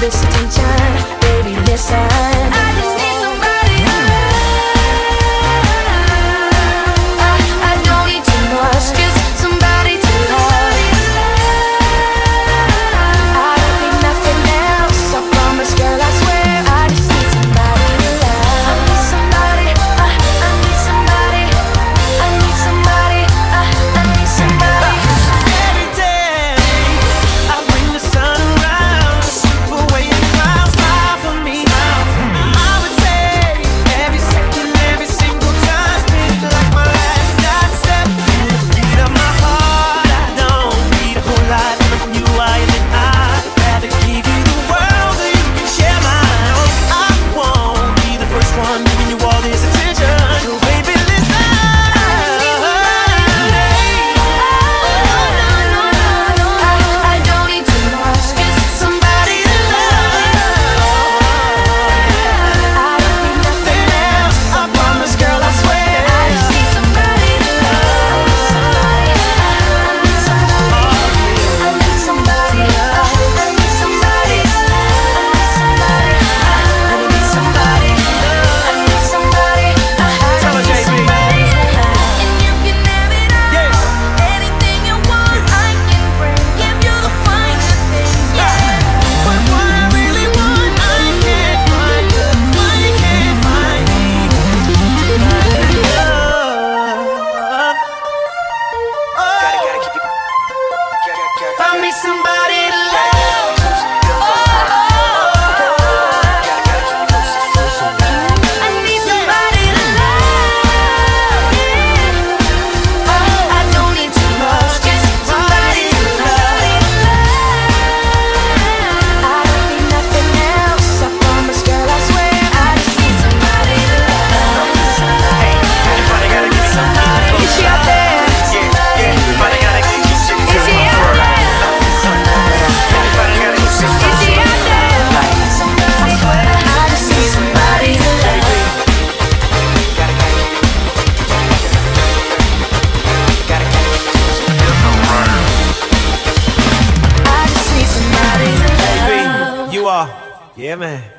this Baby, listen. I just be somebody. Yeah, man.